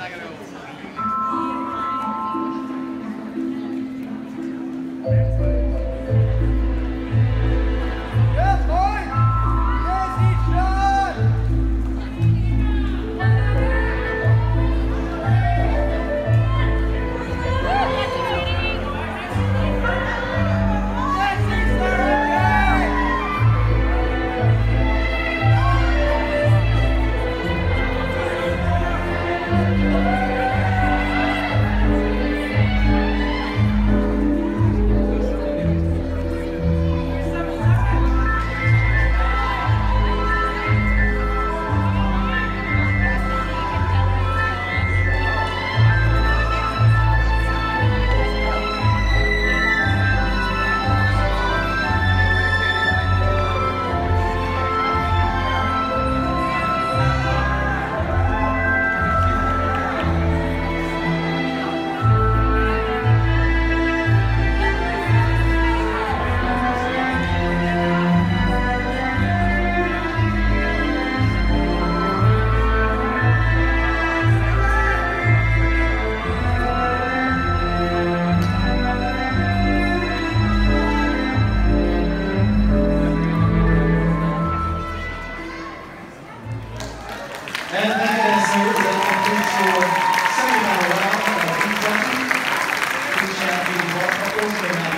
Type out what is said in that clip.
not going to And that is series that of the